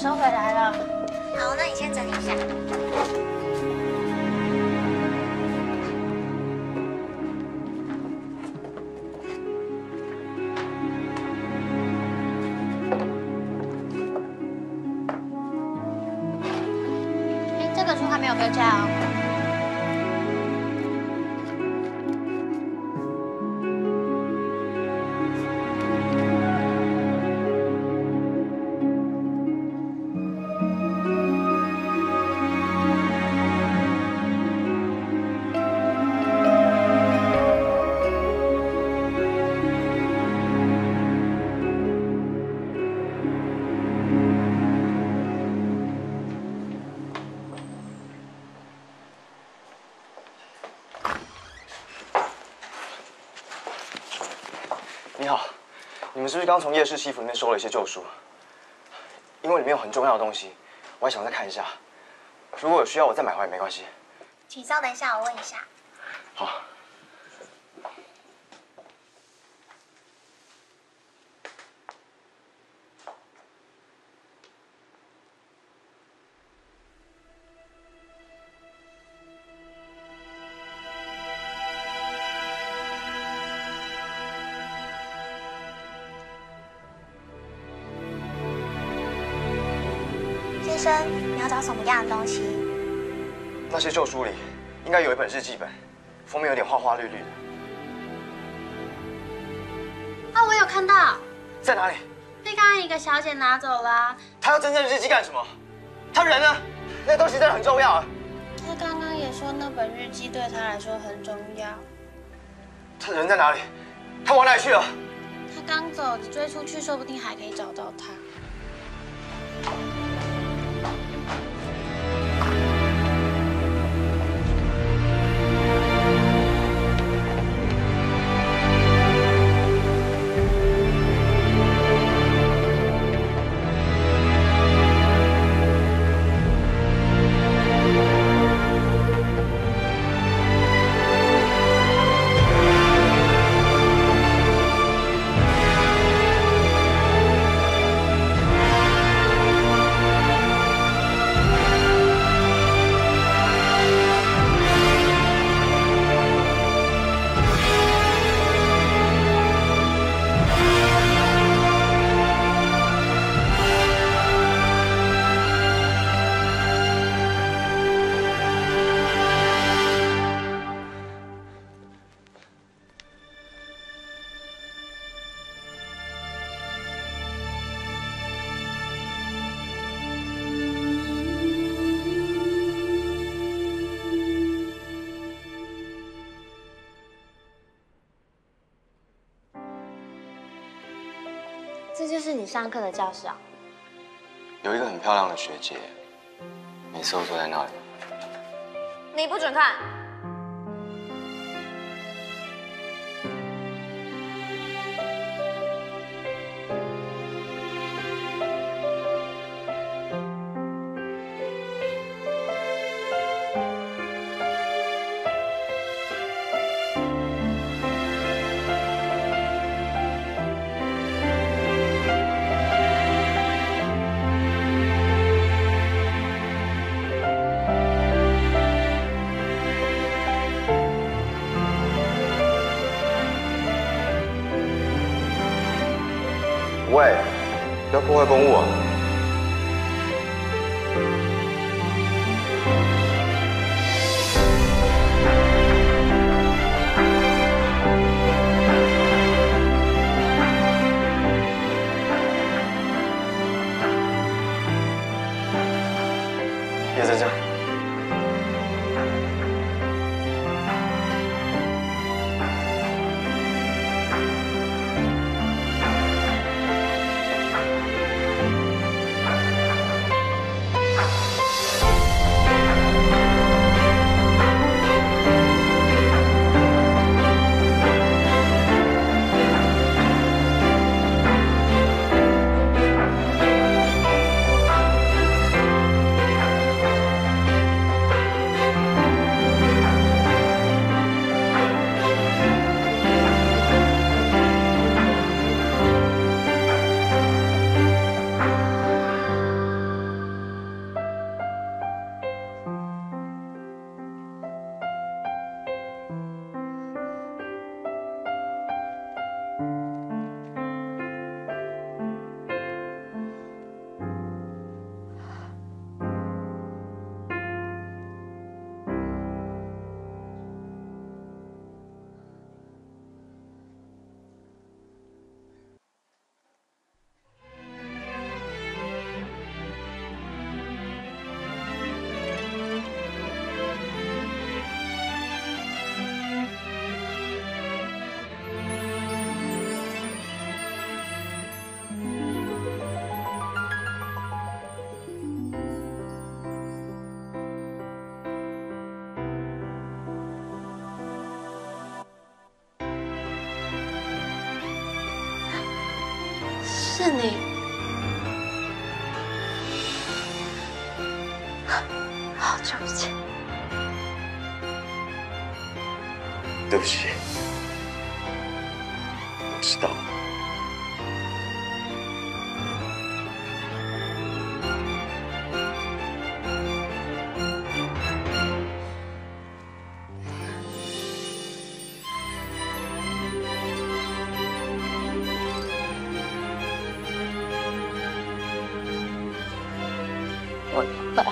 收回来了。好，那你先整理一下。哎，这个书还没有回家哦。你好，你们是不是刚从夜市西服里面收了一些旧书？因为里面有很重要的东西，我还想再看一下。如果有需要，我再买回来也没关系。请稍等一下，我问一下。好。先生，你要找什么样的东西？那些旧书里应该有一本日记本，封面有点花花绿绿的，啊，我有看到，在哪里？被刚刚一个小姐拿走了。她要真正的日记干什么？她人呢？那东西真的很重要啊！她刚刚也说那本日记对她来说很重要。他人在哪里？他往哪里去了？她刚走，你追出去，说不定还可以找到她。这就是你上课的教室啊？有一个很漂亮的学姐，每次都坐在那里。你不准看。喂，要破坏公物啊！是你，好，久不见。对不起，我知道。我明白